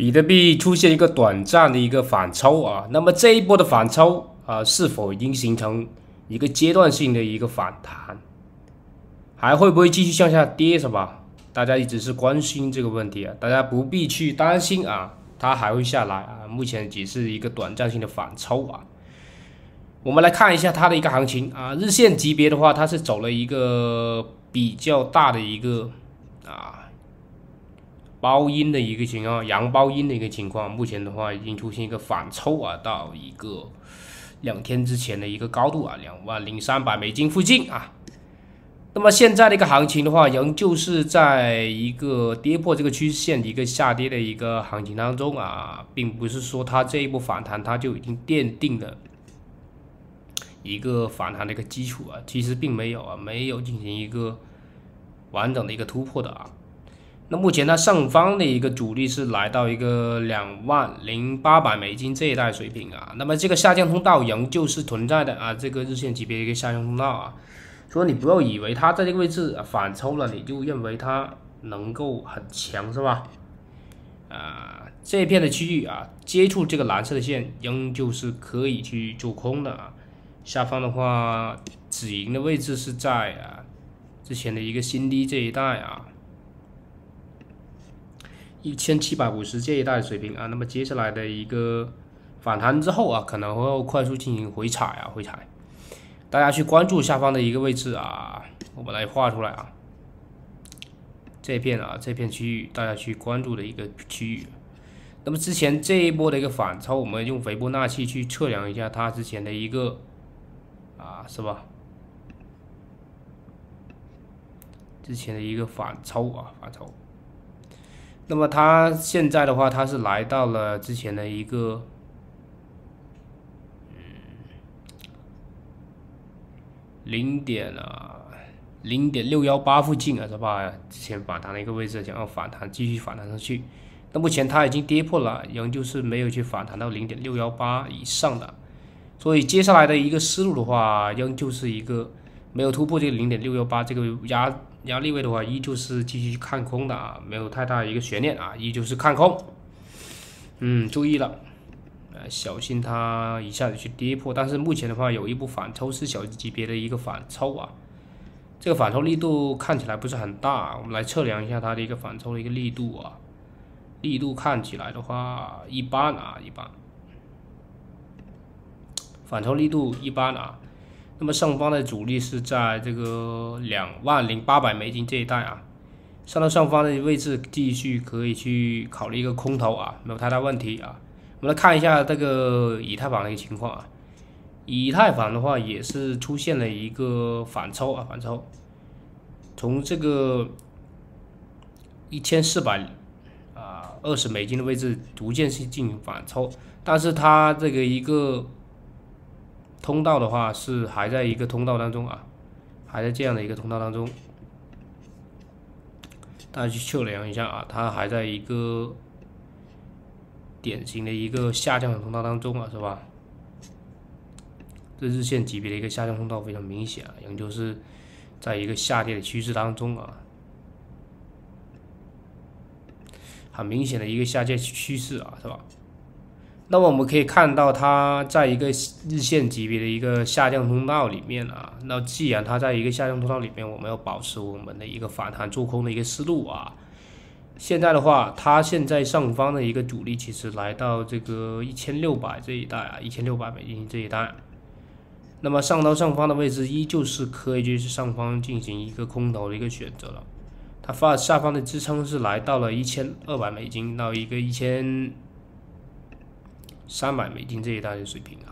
比特币出现一个短暂的一个反抽啊，那么这一波的反抽啊，是否已经形成一个阶段性的一个反弹？还会不会继续向下跌是吧？大家一直是关心这个问题啊，大家不必去担心啊，它还会下来啊，目前只是一个短暂性的反抽啊。我们来看一下它的一个行情啊，日线级别的话，它是走了一个比较大的一个啊。包阴的一个情况，阳包阴的一个情况，目前的话已经出现一个反抽啊，到一个两天之前的一个高度啊，两万零三百美金附近啊。那么现在的一个行情的话，仍旧是在一个跌破这个趋势线的一个下跌的一个行情当中啊，并不是说它这一波反弹它就已经奠定了一个反弹的一个基础啊，其实并没有啊，没有进行一个完整的一个突破的啊。那目前它上方的一个阻力是来到一个两万零八百美金这一带水平啊，那么这个下降通道仍旧是存在的啊，这个日线级别的一个下降通道啊，所以你不要以为它在这个位置反抽了，你就认为它能够很强是吧？啊，这一片的区域啊，接触这个蓝色的线仍旧是可以去做空的啊，下方的话止盈的位置是在啊之前的一个新低这一带啊。一千七百五十这一带水平啊，那么接下来的一个反弹之后啊，可能会快速进行回踩啊，回踩。大家去关注下方的一个位置啊，我把它画出来啊，这片啊，这片区域大家去关注的一个区域。那么之前这一波的一个反抽，我们用斐波那契去测量一下它之前的一个啊，是吧？之前的一个反抽啊，反抽。那么它现在的话，它是来到了之前的一个，嗯，零点啊，零点六幺八附近啊，是吧？之前反弹的一个位置，想要反弹，继续反弹上去。那目前它已经跌破了，仍旧是没有去反弹到零点六幺八以上的，所以接下来的一个思路的话，仍旧是一个没有突破这个零点六幺八这个压。压力位的话，依旧是继续看空的啊，没有太大一个悬念啊，依旧是看空。嗯，注意了，呃，小心它一下子去跌破。但是目前的话，有一波反抽是小级别的一个反抽啊，这个反抽力度看起来不是很大。我们来测量一下它的一个反抽的一个力度啊，力度看起来的话一般啊，一般，反抽力度一般啊。那么上方的阻力是在这个两万零八百美金这一带啊，上到上方的位置继续可以去考虑一个空头啊，没有太大问题啊。我们来看一下这个以太坊的一个情况啊，以太坊的话也是出现了一个反抽啊，反抽，从这个一千四百啊二十美金的位置逐渐是进行反抽，但是它这个一个。通道的话是还在一个通道当中啊，还在这样的一个通道当中，大家去测量一下啊，它还在一个典型的一个下降的通道当中啊，是吧？这日线级别的一个下降通道非常明显啊，仍旧是在一个下跌的趋势当中啊，很明显的一个下跌趋势啊，是吧？那么我们可以看到，它在一个日线级别的一个下降通道里面啊。那既然它在一个下降通道里面，我们要保持我们的一个反弹做空的一个思路啊。现在的话，它现在上方的一个阻力其实来到这个一千六百这一带啊，一千六百美金这一带。那么上到上方的位置，依旧是可以就是上方进行一个空头的一个选择了。它发下方的支撑是来到了一千二百美金到一个一千。三百美金这一带的水平啊，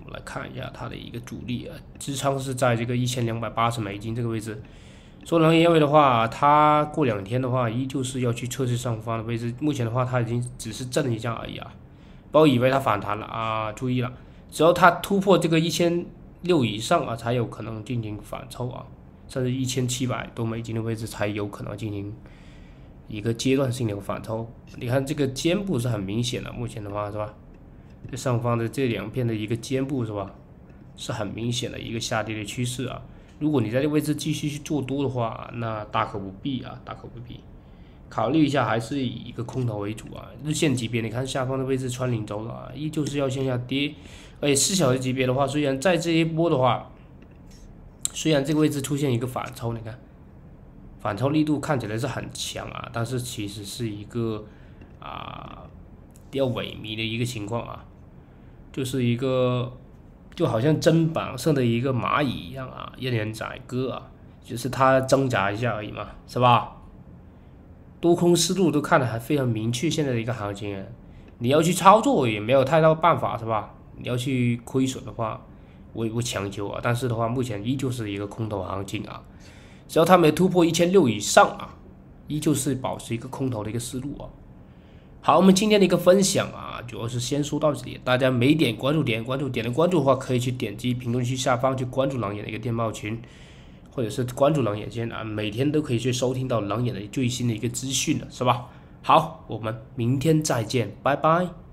我们来看一下它的一个阻力啊，支撑是在这个一千两百八十美金这个位置。说能因为的话，它过两天的话，依旧是要去测试上方的位置。目前的话，它已经只是震一下而已啊，不要以为它反弹了啊，注意了，只要它突破这个一千六以上啊，才有可能进行反抽啊，甚至一千七百多美金的位置才有可能进行。一个阶段性的反抽，你看这个肩部是很明显的，目前的话是吧？这上方的这两片的一个肩部是吧？是很明显的一个下跌的趋势啊。如果你在这位置继续去做多的话，那大可不必啊，大可不必。考虑一下，还是以一个空头为主啊。日线级别，你看下方的位置穿零轴了啊，依旧是要向下跌。而且四小时级别的话，虽然在这一波的话，虽然这个位置出现一个反抽，你看反抽力度看起来是很强啊，但是其实是一个啊比较萎靡的一个情况啊，就是一个就好像砧板上的一个蚂蚁一样啊，任人宰割啊，就是它挣扎一下而已嘛，是吧？多空思路都看得还非常明确，现在的一个行情，你要去操作也没有太大办法，是吧？你要去亏损的话，我也不强求啊。但是的话，目前依旧是一个空头行情啊。只要它没突破一千六以上啊，依旧是保持一个空头的一个思路啊。好，我们今天的一个分享啊，主要是先说到这里。大家没点关注点关注，点了关注的话，可以去点击评论区下方去关注狼眼的一个电报群，或者是关注狼眼先啊，每天都可以去收听到狼眼的最新的一个资讯的，是吧？好，我们明天再见，拜拜。